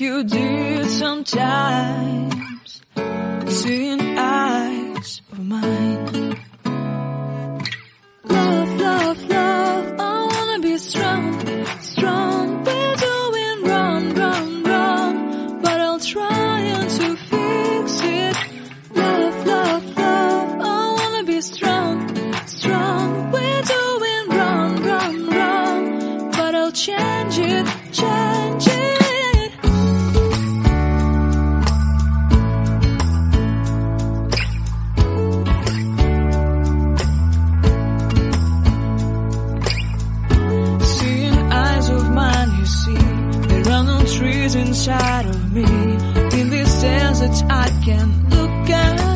you did sometimes. Seeing eyes look